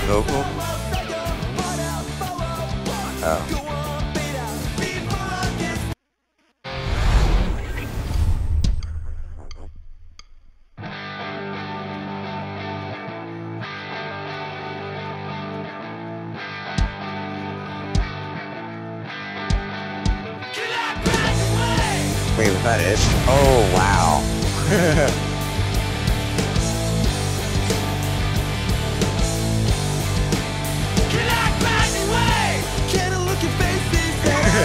on vocal? Oh. Wait, was that it? Oh, wow.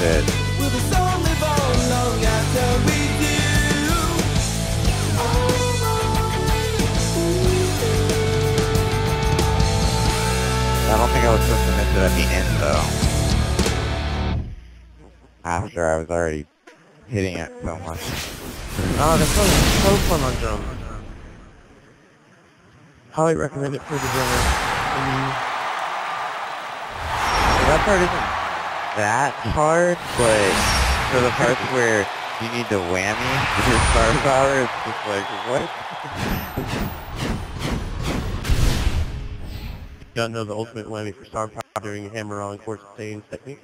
it. I don't think I was supposed to miss it at the end though. After I was already hitting it so much. Oh, this one is so fun on drum. Highly recommend it for the drummer. Mm -hmm. that part isn't that hard, but for the parts where you need to whammy your star power, it's just like, what? Don't know the ultimate whammy for star power during hammer-on course sustain technique.